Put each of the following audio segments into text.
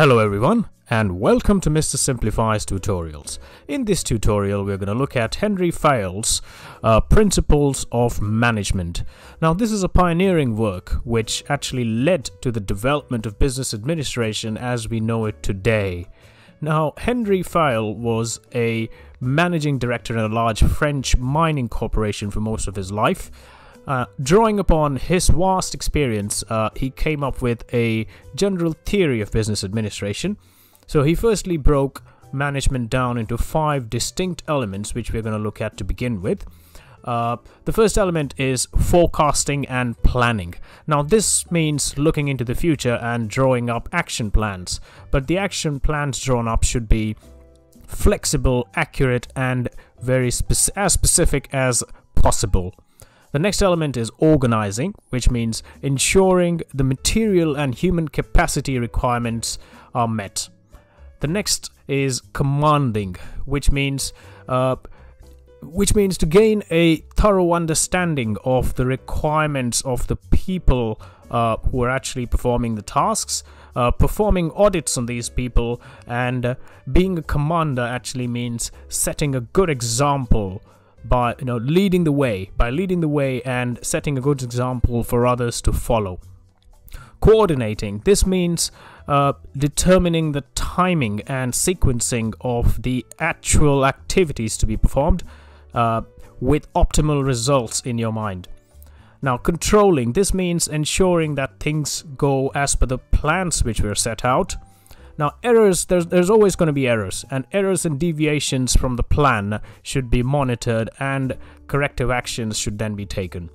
Hello everyone and welcome to Mr. Simplify's Tutorials. In this tutorial we're going to look at Henri Fayol's uh, Principles of Management. Now this is a pioneering work which actually led to the development of business administration as we know it today. Now Henri Fayol was a managing director in a large French mining corporation for most of his life uh, drawing upon his vast experience, uh, he came up with a general theory of business administration. So he firstly broke management down into five distinct elements, which we're going to look at to begin with. Uh, the first element is forecasting and planning. Now, this means looking into the future and drawing up action plans, but the action plans drawn up should be flexible, accurate, and very spec- as specific as possible. The next element is organizing, which means ensuring the material and human capacity requirements are met. The next is commanding, which means uh, which means to gain a thorough understanding of the requirements of the people uh, who are actually performing the tasks, uh, performing audits on these people, and uh, being a commander actually means setting a good example by you know leading the way by leading the way and setting a good example for others to follow. Coordinating this means uh, determining the timing and sequencing of the actual activities to be performed uh, with optimal results in your mind. Now controlling this means ensuring that things go as per the plans which were set out now, errors, there's, there's always going to be errors, and errors and deviations from the plan should be monitored, and corrective actions should then be taken.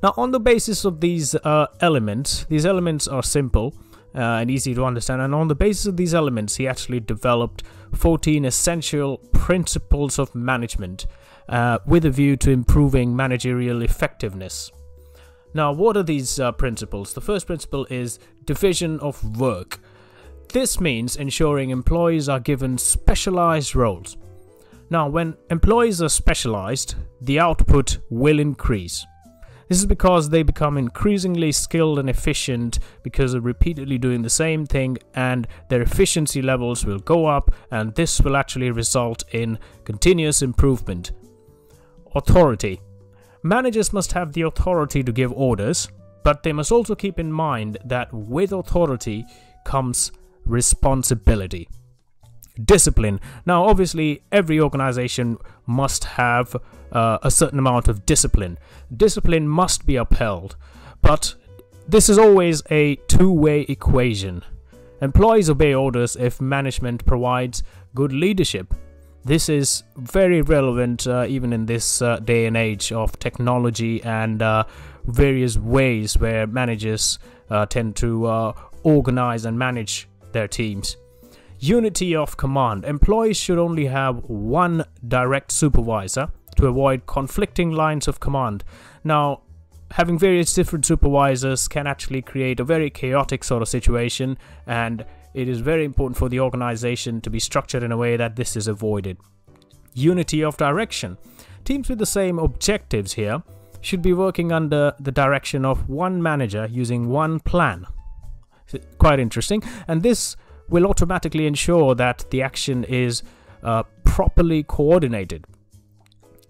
Now, on the basis of these uh, elements, these elements are simple uh, and easy to understand, and on the basis of these elements, he actually developed 14 essential principles of management uh, with a view to improving managerial effectiveness. Now, what are these uh, principles? The first principle is division of work. This means ensuring employees are given specialized roles. Now, when employees are specialized, the output will increase. This is because they become increasingly skilled and efficient because of repeatedly doing the same thing, and their efficiency levels will go up, and this will actually result in continuous improvement. Authority Managers must have the authority to give orders, but they must also keep in mind that with authority comes responsibility. Discipline. Now, obviously, every organization must have uh, a certain amount of discipline. Discipline must be upheld, but this is always a two way equation. Employees obey orders if management provides good leadership. This is very relevant uh, even in this uh, day and age of technology and uh, various ways where managers uh, tend to uh, organize and manage their teams. Unity of command. Employees should only have one direct supervisor to avoid conflicting lines of command. Now, having various different supervisors can actually create a very chaotic sort of situation, and it is very important for the organization to be structured in a way that this is avoided. Unity of direction. Teams with the same objectives here should be working under the direction of one manager using one plan quite interesting. And this will automatically ensure that the action is uh, properly coordinated.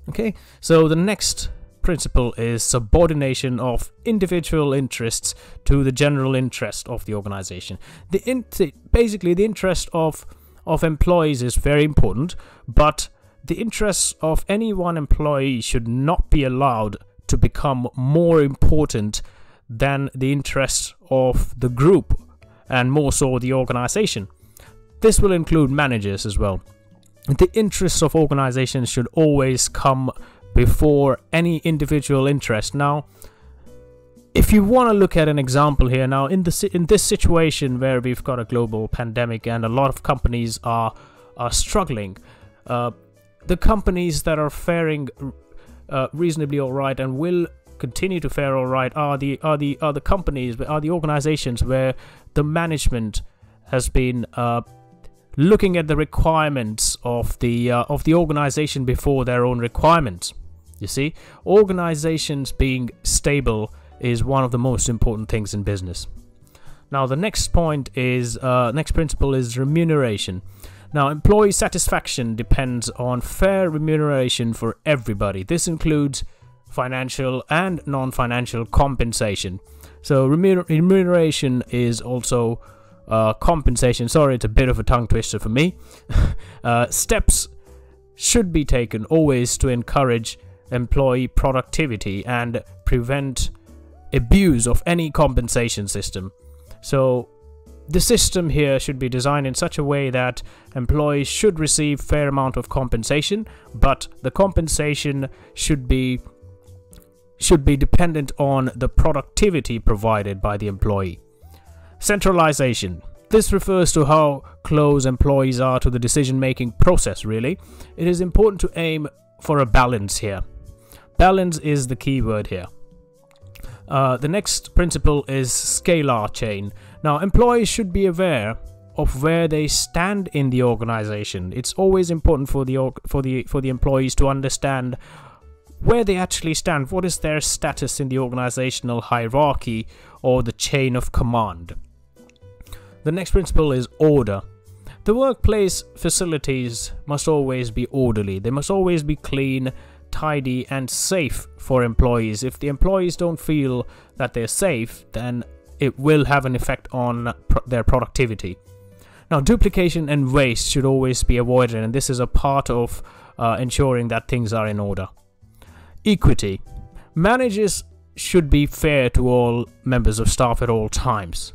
Okay, so the next principle is subordination of individual interests to the general interest of the organization. The, in- basically the interest of of employees is very important, but the interests of any one employee should not be allowed to become more important than the interests of the group and more so the organization. This will include managers as well. The interests of organizations should always come before any individual interest. Now, if you want to look at an example here now in the in this situation where we've got a global pandemic and a lot of companies are are struggling, uh, the companies that are faring uh, reasonably all right and will continue to fare all right are the are the are the companies are the organizations where the management has been uh, looking at the requirements of the uh, of the organization before their own requirements you see organizations being stable is one of the most important things in business Now, the next point is uh, next principle is remuneration. Now, employee satisfaction depends on fair remuneration for everybody. This includes financial and non-financial compensation. So, remuneration is also uh, compensation. Sorry, it's a bit of a tongue twister for me. uh, steps should be taken always to encourage employee productivity and prevent abuse of any compensation system. So, the system here should be designed in such a way that employees should receive fair amount of compensation, but the compensation should be should be dependent on the productivity provided by the employee. Centralization. This refers to how close employees are to the decision making process, really. It is important to aim for a balance here. Balance is the key word here. Uh, the next principle is scalar chain. Now, employees should be aware of where they stand in the organization. It's always important for the for the for the employees to understand where they actually stand. What is their status in the organizational hierarchy or the chain of command? The next principle is order. The workplace facilities must always be orderly, they must always be clean, tidy, and safe for employees. If the employees don't feel that they're safe, then it will have an effect on their productivity. Now, duplication and waste should always be avoided, and this is a part of uh, ensuring that things are in order. Equity. Managers should be fair to all members of staff at all times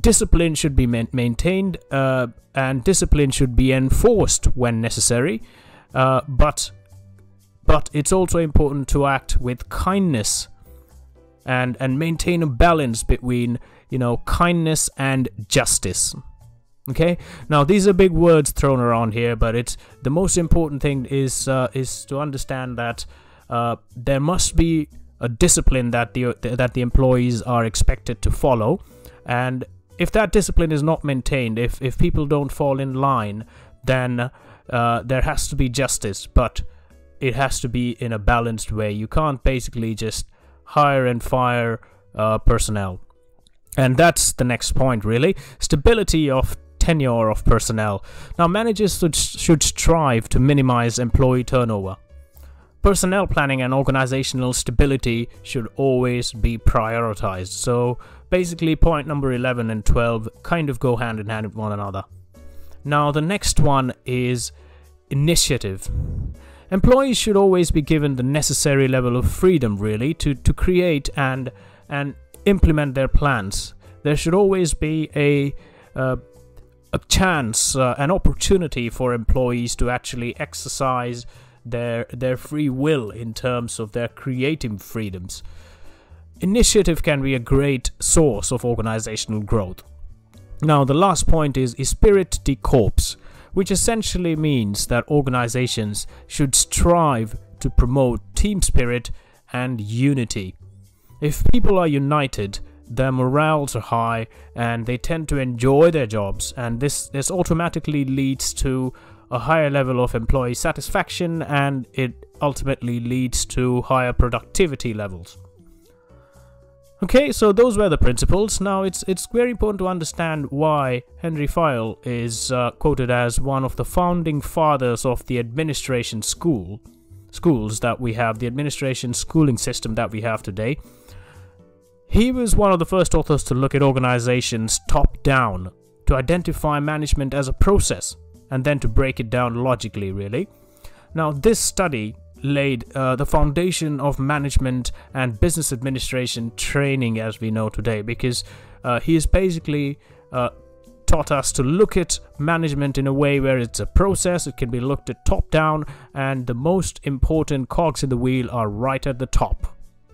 discipline should be maintained uh, and discipline should be enforced when necessary uh, but but it's also important to act with kindness and and maintain a balance between you know kindness and justice okay now these are big words thrown around here but it's the most important thing is uh, is to understand that uh, there must be a discipline that the that the employees are expected to follow and if that discipline is not maintained, if if people don't fall in line, then uh, there has to be justice, but it has to be in a balanced way. You can't basically just hire and fire uh, personnel. And that's the next point, really. Stability of tenure of personnel. Now, managers should, should strive to minimize employee turnover. Personnel planning and organizational stability should always be prioritized. So, basically, point number 11 and 12 kind of go hand in hand with one another. Now, the next one is initiative. Employees should always be given the necessary level of freedom, really, to, to create and and implement their plans. There should always be a uh, a chance, uh, an opportunity for employees to actually exercise their their free will in terms of their creative freedoms. Initiative can be a great source of organizational growth. Now, the last point is esprit de corps, which essentially means that organizations should strive to promote team spirit and unity. If people are united, their morals are high and they tend to enjoy their jobs, and this, this automatically leads to a higher level of employee satisfaction and it ultimately leads to higher productivity levels. Okay, so those were the principles. Now it's it's very important to understand why Henri Fayol is uh, quoted as one of the founding fathers of the administration school schools that we have, the administration schooling system that we have today. He was one of the first authors to look at organizations top down to identify management as a process and then to break it down logically, really. Now, this study laid uh, the foundation of management and business administration training as we know today because uh, he has basically uh, taught us to look at management in a way where it's a process, it can be looked at top down, and the most important cogs in the wheel are right at the top,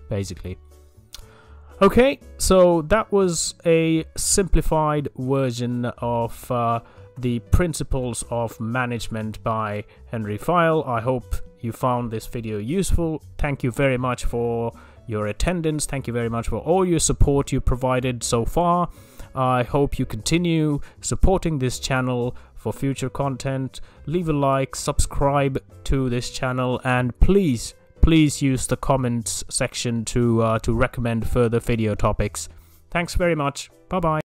basically. Okay, so that was a simplified version of uh, the Principles of Management by Henri Fayol. I hope you found this video useful. Thank you very much for your attendance. Thank you very much for all your support you provided so far. I hope you continue supporting this channel for future content. Leave a like, subscribe to this channel, and please, please use the comments section to uh, to recommend further video topics. Thanks very much. Bye bye.